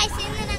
I 心的呢